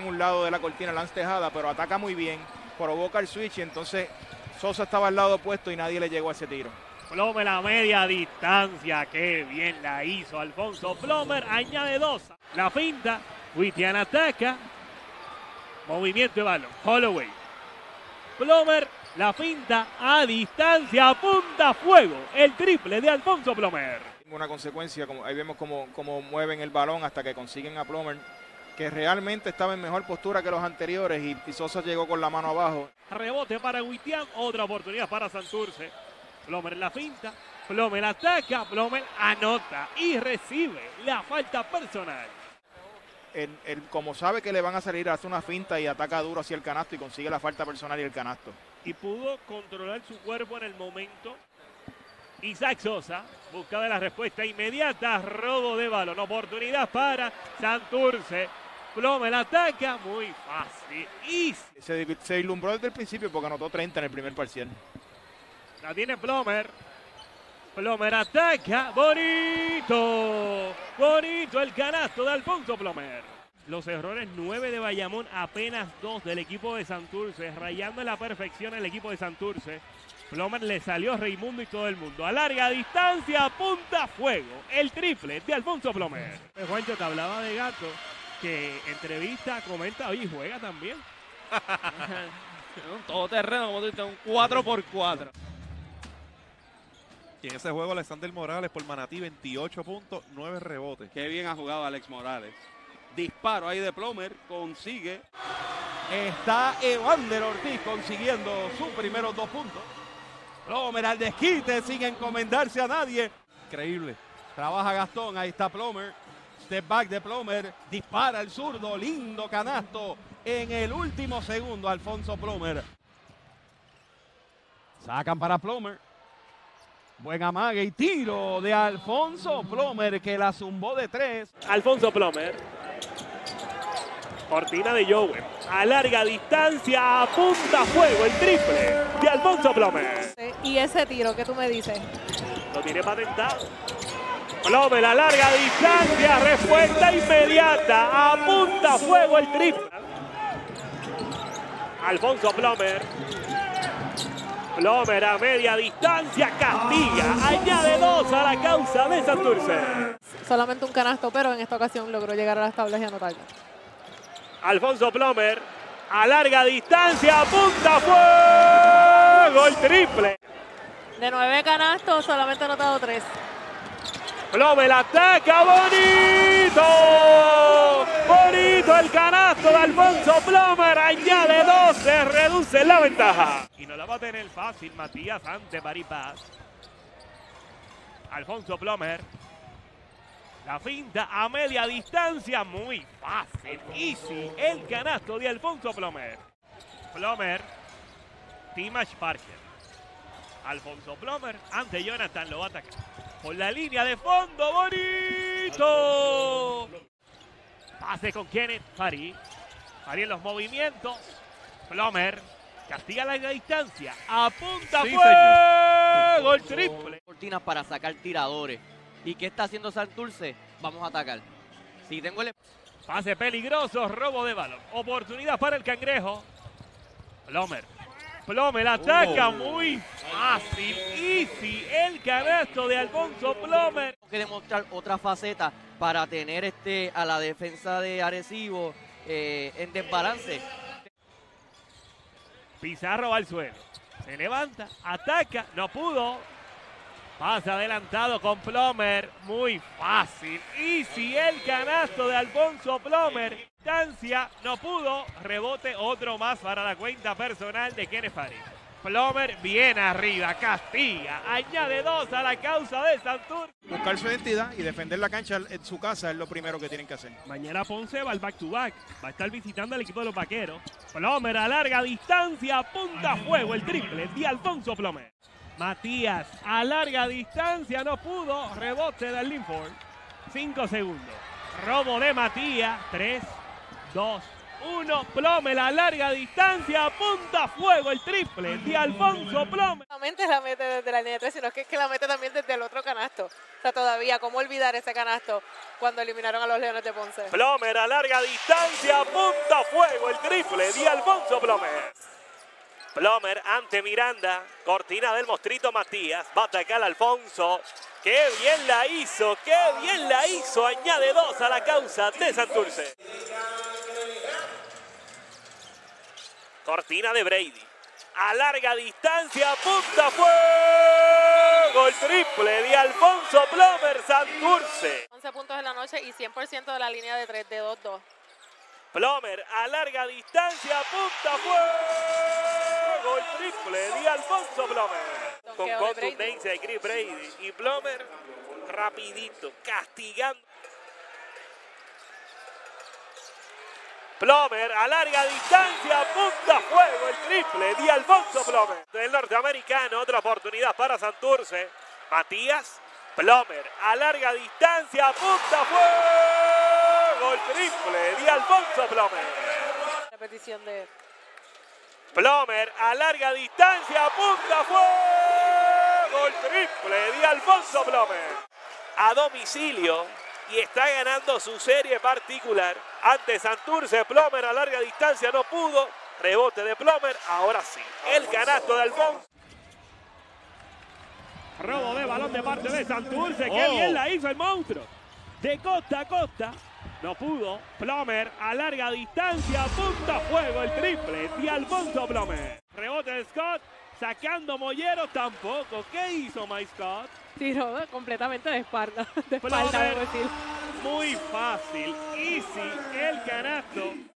en un lado de la cortina Lance Tejada, pero ataca muy bien, provoca el switch y entonces Sosa estaba al lado opuesto y nadie le llegó a ese tiro. Plomer a media distancia, qué bien la hizo Alfonso Plomer, añade dos. La finta, Wittian ataca, movimiento de balón, Holloway. Plomer, la finta a distancia, apunta fuego, el triple de Alfonso Plomer. Una consecuencia, como, ahí vemos cómo, cómo mueven el balón hasta que consiguen a Plomer, que realmente estaba en mejor postura que los anteriores y, y Sosa llegó con la mano abajo. Rebote para Wittian, otra oportunidad para Santurce. Plomer la finta, Plomer ataca, Plomer anota y recibe la falta personal. Como sabe que le van a salir, hace una finta y ataca duro hacia el canasto y consigue la falta personal y el canasto. Y pudo controlar su cuerpo en el momento. Isaac Sosa buscaba la respuesta inmediata, robo de balón, oportunidad para Santurce. Plomer ataca, muy fácil. Y se, se ilumbró desde el principio porque anotó 30 en el primer parcial. La tiene Plomer. Plomer ataca. Bonito. Bonito el canasto de Alfonso Plomer. Los errores 9 de Bayamón, apenas 2 del equipo de Santurce. Rayando en la perfección el equipo de Santurce. Plomer le salió a Raimundo y todo el mundo. A larga distancia, punta fuego. El triple de Alfonso Plomer. Juancho, te hablaba de Gato, que entrevista, comenta, oye, juega también. un todoterreno, como tú dices, un 4x4. Y en ese juego Alexander Morales por Manatí 28 puntos, 9 rebotes. Qué bien ha jugado Alex Morales. Disparo ahí de Plomer, consigue. Está Evander Ortiz consiguiendo sus primeros dos puntos. Plomer al desquite sin encomendarse a nadie. Increíble. Trabaja Gastón, ahí está Plomer. Step back de Plomer, dispara el zurdo, lindo canasto en el último segundo Alfonso Plomer. Sacan para Plomer. Buen amague y tiro de Alfonso Plomer que la zumbó de tres. Alfonso Plomer. Cortina de Jowen. A larga distancia, apunta fuego el triple de Alfonso Plomer. Y ese tiro que tú me dices. Lo tiene patentado. Plomer a larga distancia, respuesta inmediata. Apunta fuego el triple. Alfonso Plomer. Plomer a media distancia, castiga, añade dos a la causa de Santurce. Solamente un canasto, pero en esta ocasión logró llegar a las tablas y anotarla. Alfonso Plomer a larga distancia, apunta fuego el triple. De nueve canastos, solamente ha anotado tres. Plomer ataca, bonito. Bonito el canasto de Alfonso Plomer. Añade 12, reduce la ventaja. Y no la va a tener fácil Matías ante Maripaz. Alfonso Plomer. La finta a media distancia, muy fácil, easy. El canasto de Alfonso Plomer. Plomer, Timash Parker. Alfonso Plomer ante Jonathan lo va a atacar. Por la línea de fondo, bonito. Pase con Kenneth Fari. Fari en los movimientos. Plomer castiga la distancia. Apunta Sí, fuego el triple. cortinas para sacar tiradores. ¿Y qué está haciendo Santurce? Vamos a atacar. Si tengo el... Pase peligroso, robo de balón. Oportunidad para el cangrejo. Plomer. Plomer ataca Oh. muy fácil. Easy. El canasto de Alfonso Plomer. Tengo que demostrar otra faceta para tener este a la defensa de Arecibo eh, en desbalance. Pizarro va al suelo. Se levanta, ataca, no pudo. Pasa adelantado con Plomer. Muy fácil. Easy el canasto de Alfonso Plomer. Distancia, no pudo. Rebote, otro más para la cuenta personal de Kenneth Farid. Plomer bien arriba, castiga, añade dos a la causa de Santur. Buscar su identidad y defender la cancha en su casa es lo primero que tienen que hacer. Mañana Ponce va al back to back. Va a estar visitando al equipo de los vaqueros. Plomer a larga distancia, punta a fuego el triple de Alfonso Plomer. Matías a larga distancia, no pudo. Rebote de Linford. Cinco segundos. Robo de Matías. Tres, dos, 1. Plomer a larga distancia. Apunta a fuego el triple de Alfonso Plomer. solamente la mete desde la línea de tres, sino que es que la mete también desde el otro canasto. O sea, todavía, ¿cómo olvidar ese canasto cuando eliminaron a los Leones de Ponce? Plomer a larga distancia. Apunta a fuego el triple de Alfonso Plomer. Plomer ante Miranda. Cortina del mostrito Matías. Va a atacar Alfonso. ¡Qué bien la hizo! ¡Qué bien la hizo! Añade dos a la causa de Santurce. Cortina de Brady. A larga distancia, punta fuego. El triple de Alfonso Plomer Santurce. 11 puntos en la noche y 100% de la línea de 3 de 2-2. Plomer a larga distancia, punta fuego. El triple de Alfonso Plomer. Con contundencia de Chris Brady. Y Plomer rapidito, castigando. Plomer a larga distancia, punta fuego el triple de Alfonso Plomer. Del norteamericano, otra oportunidad para Santurce. Matías Plomer a larga distancia, punta fuego el triple de Alfonso Plomer. Repetición de Plomer a larga distancia, punta fuego el triple de Alfonso Plomer. A domicilio y está ganando su serie particular ante Santurce. Plomer a larga distancia no pudo. Rebote de Plomer, ahora sí. El canasto de Alfonso. Robo de balón de parte de Santurce. Qué Oh. bien la hizo el monstruo. De costa a costa. No pudo. Plomer a larga distancia. Punta a fuego el triple de Alfonso Plomer. Rebote de Scott. Sacando Mollero tampoco. ¿Qué hizo My Scott? tiro completamente de espalda. De espalda. Muy fácil. Easy el canasto